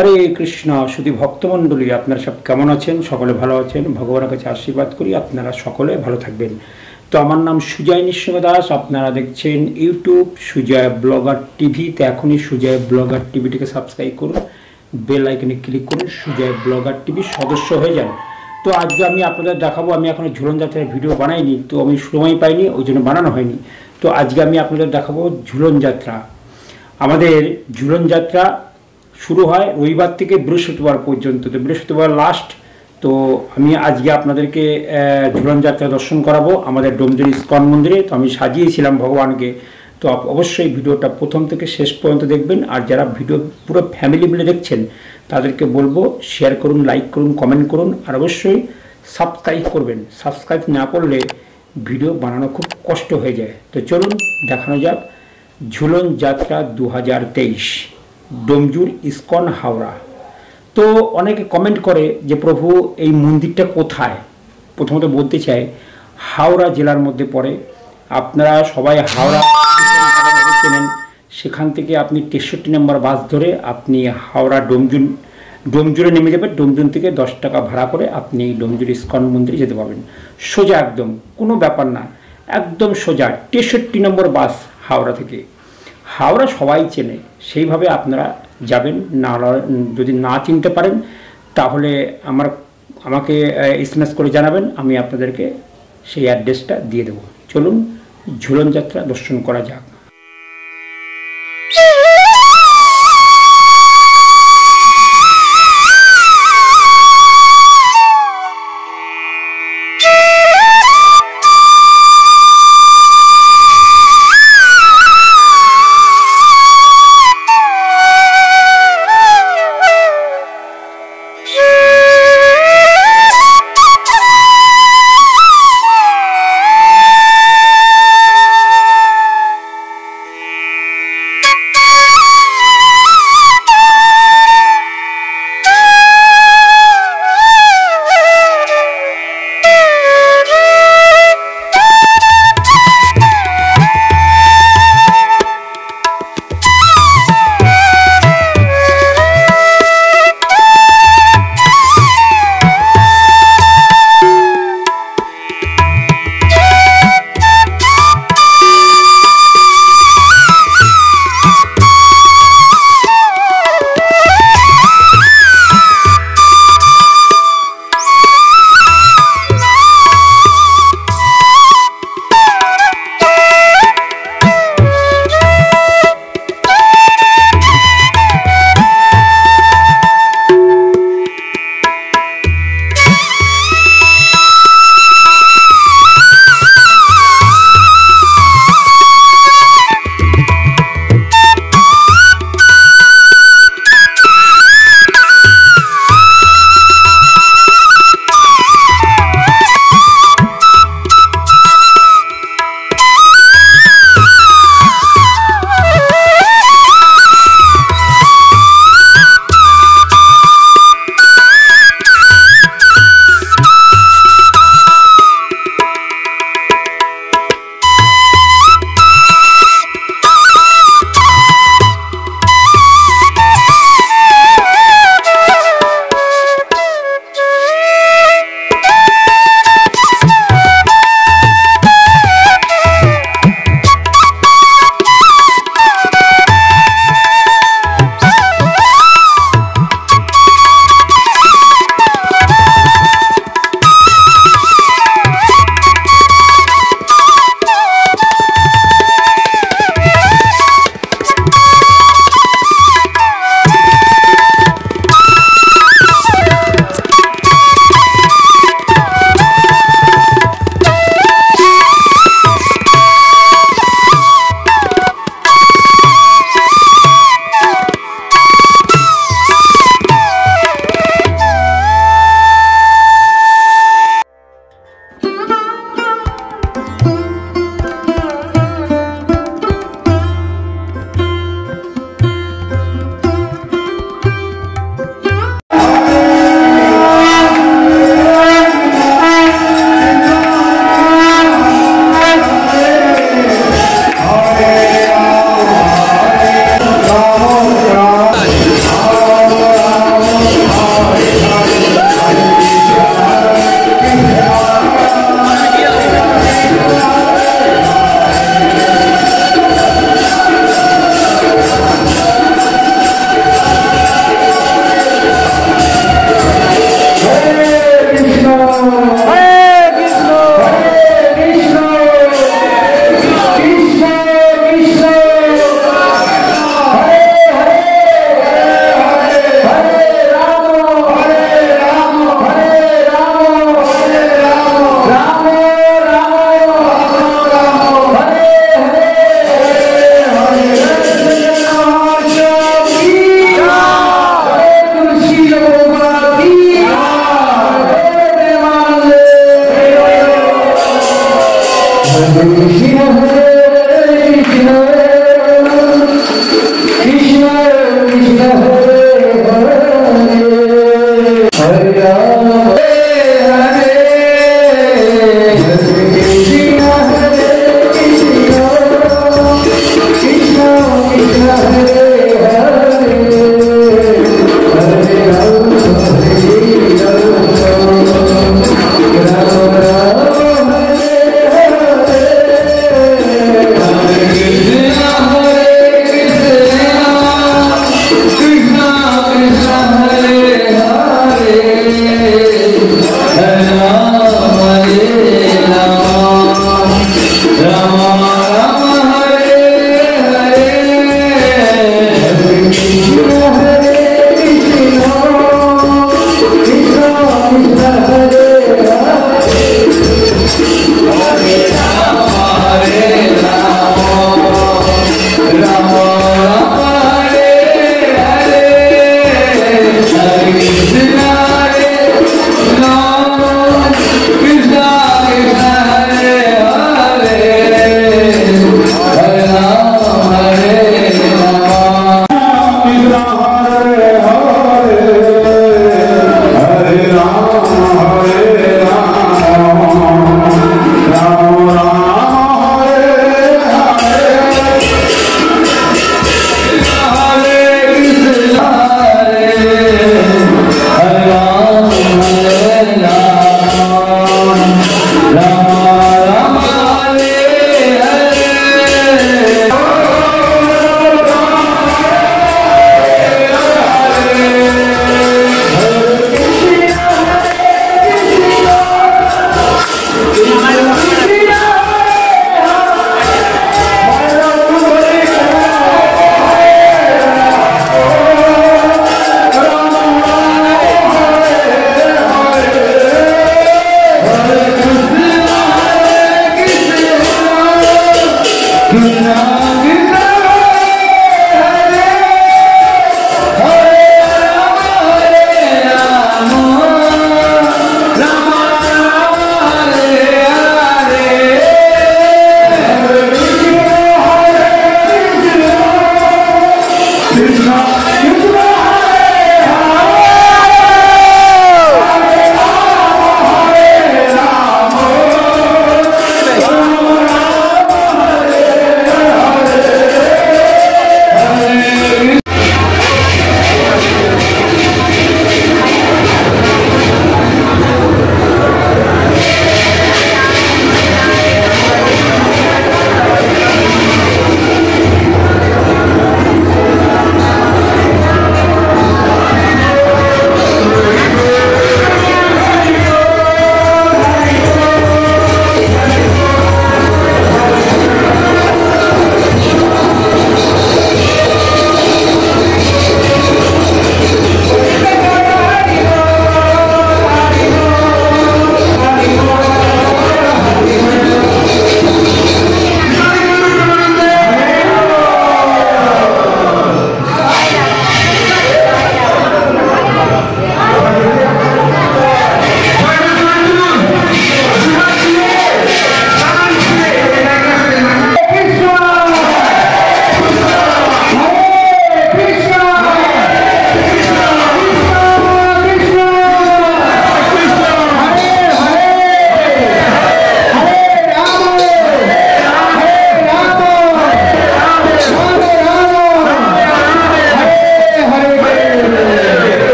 হরে কৃষ্ণ শুধু ভক্তমণ্ডলী, আপনারা সব কেমন আছেন? সকলে ভালো আছেন? ভগবানের কাছে আশীর্বাদ করি, আপনারা সকলে ভালো থাকবেন। তো আমার নাম সুজয় নিঃসঙ্গ দাস আপনারা দেখছেন ইউটিউব সুজয় ব্লগার টিভিতে এখনই সুজয় ব্লগার টিভিটিকে সাবস্ক্রাইব করুন বেল আইকনে ক্লিক করুন, সুজয় ব্লগার টিভির সদস্য হয়ে যান। তো আজকে আমি আপনাদের দেখাবো, আমি এখনও ঝুলন যাত্রার ভিডিও বানাইনি, তো আমি সময় পাইনি, ওই জন্য বানানো হয়নি। তো আজকে আমি আপনাদের দেখাবো ঝুলন যাত্রা। আমাদের ঝুলন যাত্রা শুরু হয় রবিবার থেকে বৃহস্পতিবার পর্যন্ত। তো বৃহস্পতিবার লাস্ট তো আমি আজকে আপনাদেরকে ঝুলন যাত্রা দর্শন করাবো। আমাদের ডোমজুর ইস্কন মন্দিরে, তো আমি সাজিয়েছিলাম ভগবানকে। তো অবশ্যই ভিডিওটা প্রথম থেকে শেষ পর্যন্ত দেখবেন। আর যারা ভিডিও পুরো ফ্যামিলি মিলে দেখছেন, তাদেরকে বলব শেয়ার করুন লাইক করুন কমেন্ট করুন। আর অবশ্যই সাবস্ক্রাইব করবেন। সাবস্ক্রাইব না করলে ভিডিও বানানো খুব কষ্ট হয়ে যায়। তো চলুন, দেখানো যাক। ঝুলন যাত্রা দু হাজার তেইশ। ডোমজুর ইস্কন, হাওড়া। তো অনেকে কমেন্ট করে যে, প্রভু, এই মন্দিরটা কোথায়? প্রথমত বলতে চাই, হাওড়া জেলার মধ্যে পড়ে। আপনারা সবাই হাওড়া চেনেন। সেখান থেকে আপনি তেষট্টি নম্বর বাস ধরে আপনি হাওড়া ডোমজুন ডোমজুরে নেমে যাবেন। ডোমজুন থেকে দশ টাকা ভাড়া করে আপনি ডোমজুর ইস্কন মন্দিরে যেতে পারবেন। সোজা একদম, কোনো ব্যাপার না। একদম সোজা, তেষট্টি নম্বর বাস হাওড়া থেকে। হাওড়া সবাই চেনে, সেইভাবে আপনারা যাবেন না যদি না চিনতে পারেন, তাহলে আমার, আমাকে এসএমএস করে জানাবেন, আমি আপনাদেরকে সেই অ্যাড্রেসটা দিয়ে দেবো। চলুন, ঝুলন যাত্রা দর্শন করা যাক।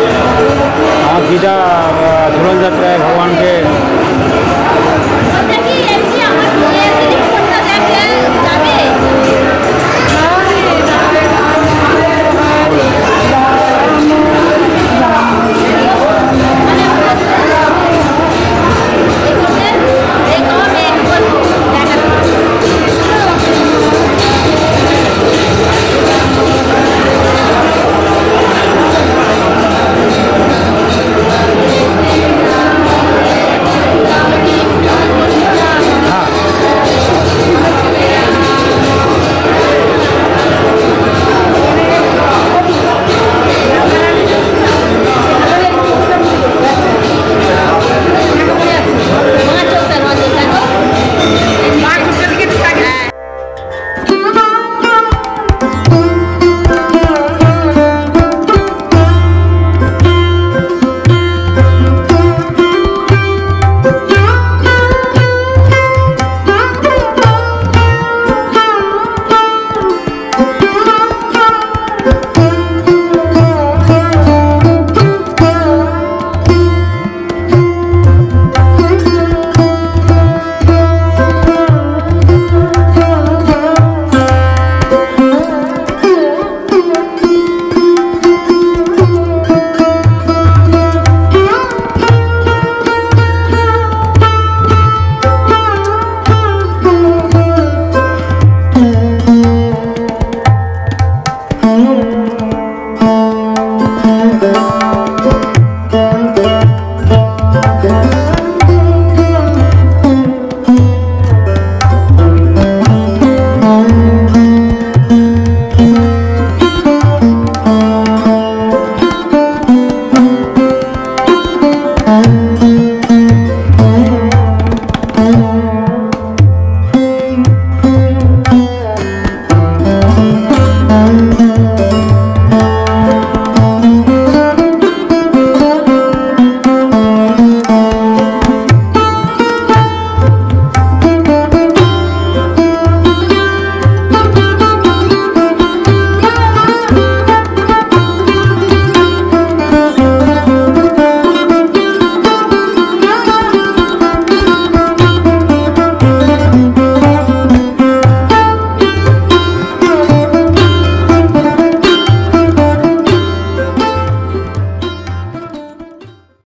हाँ गीता धुरंधर राय भगवान के